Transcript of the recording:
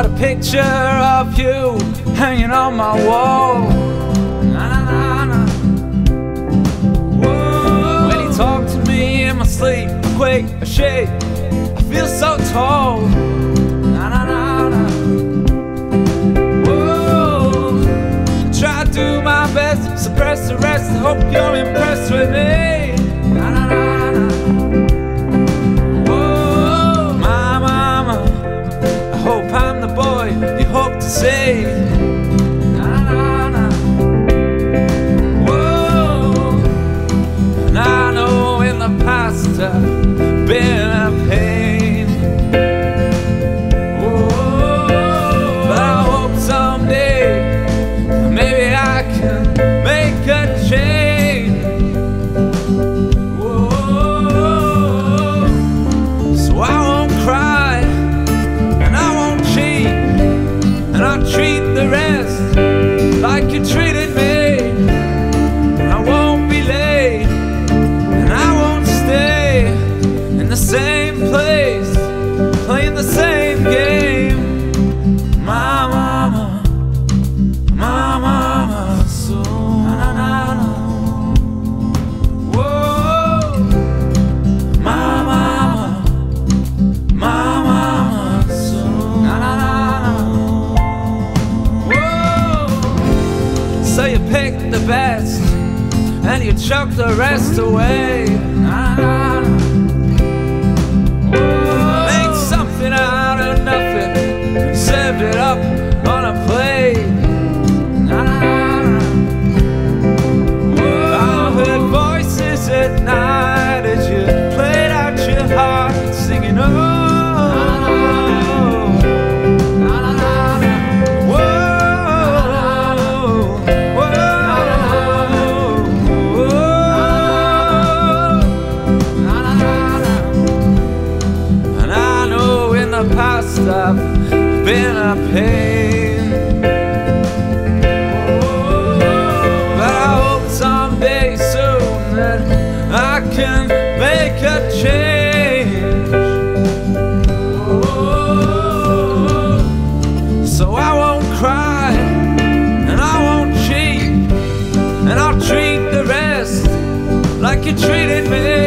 Got a picture of you hanging on my wall. Na, na, na, na. When you talk to me in my sleep, I quake, I shake, I feel so tall. Na, na, na, na. Whoa. Try to do my best, suppress the rest. I hope you're impressed with me. Na, na, na, you like you treated Whoa. So you pick the best and you chuck the rest away. Pain. But I hope someday soon that I can make a change. Oh, so I won't cry and I won't cheat, and I'll treat the rest like you treated me.